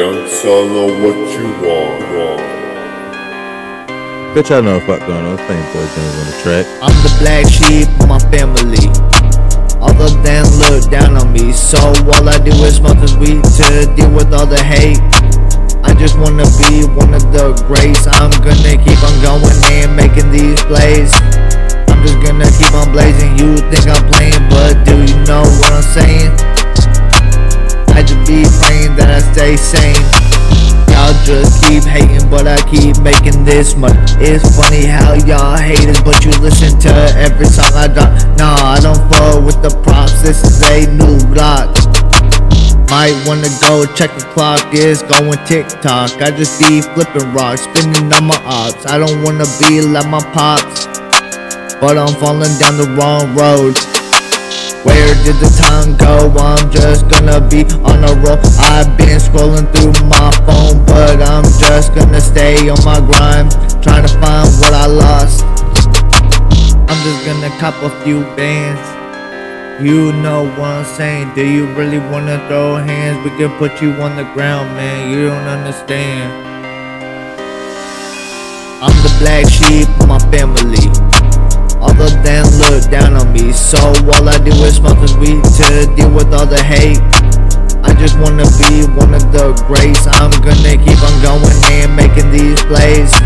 Young solo, what you want? want? Bitch, I know what going on. Same boy James on the track. I'm the black sheep of my family. All of them look down on me. So all I do is smoke this weed to deal with all the hate. I just wanna be one of the greats. I'm gonna keep on going and making these plays. I'm just gonna keep on blazing. You think I'm playing, but do stay sane. Y'all just keep hating, but I keep making this much. It's funny how y'all haters, but you listen to every song I drop. Nah, I don't fall with the props. This is a new block. Might wanna go check the clock, it's going TikTok. I just be flipping rocks, spinning on my ops. I don't wanna be like my pops, but I'm falling down the wrong road. Where did the time go? I'm just gonna be on a roll. I've been scrolling through my phone, but I'm just gonna stay on my grind, trying to find what I lost. I'm just gonna cop a few bands. You know what I'm saying? Do you really wanna throw hands? We can put you on the ground, man. You don't understand. I'm the black sheep of my family. All them look down on me So all I do is smoke this weed to deal with all the hate I just wanna be one of the greats I'm gonna keep on going and making these plays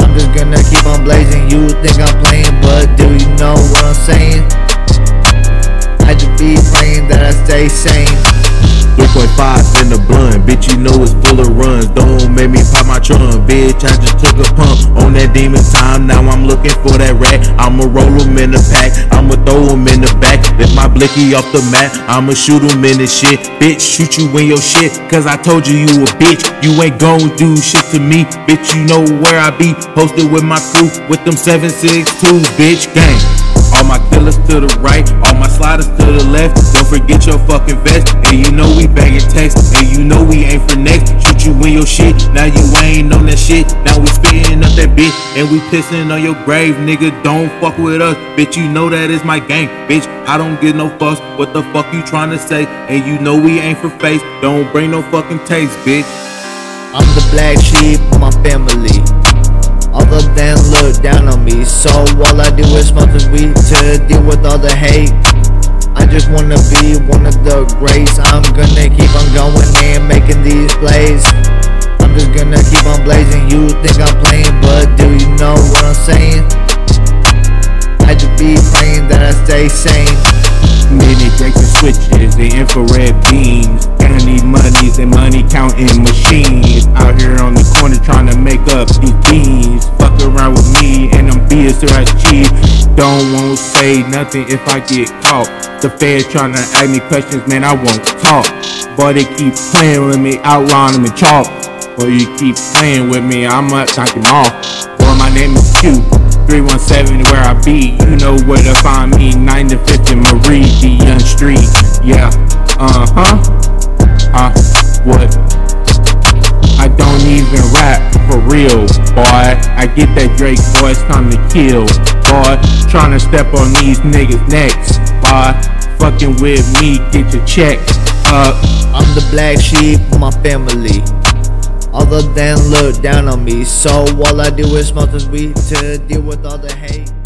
I'm just gonna keep on blazing You think I'm playing but do you know what I'm saying? I just be praying that I stay sane 3.5 in the blunt, bitch, you know it's full of runs. Don't make me pop my trunk, bitch. I just took a pump on that demon time. Looking for that rat. I'ma roll him in the pack, I'ma throw him in the back. Lift my blicky off the mat, I'ma shoot him in the shit. Bitch, shoot you in your shit, cause I told you you a bitch. You ain't gon' do shit to me, bitch. You know where I be. Posted with my crew with them 762, bitch, gang. All my killers to the right, all my sliders to the left. Don't forget your fucking vest. And you know we bagging text, and you know we ain't for next. Shoot you in your shit, now you ain't on that shit. Now we spitting that bitch, and we pissing on your grave, nigga. Don't fuck with us, bitch. You know that is my gang, bitch. I don't get no fuss. What the fuck you trying to say? And you know we ain't for face. Don't bring no fucking taste, bitch. I'm the black sheep of my family. All them look down on me So all I do is smoke this weed to deal with all the hate I just wanna be one of the greats I'm gonna keep on going and making these plays I'm just gonna keep on blazing You think I'm playing stay sane. Many breaks and switches, the infrared beams. Counting monies and money counting machines. Out here on the corner trying to make up these beans. Fuck around with me and I'm being so cheap Don't want to say nothing if I get caught. The feds trying to ask me questions, man I won't talk. But they keep playing with me, outlining me chalk. Boy, you keep playing with me, I'ma knock him off. Boy, my name is Q 317 where I be, you know where to find me 9 to 50 Marie, young street, yeah, uh-huh, uh, what? I don't even rap for real, boy, I get that Drake, boy, it's time to kill, boy, trying to step on these niggas' necks, boy, fucking with me, get your check up. I'm the black sheep of my family all than look down on me. So all I do is smoke this weed to deal with all the hate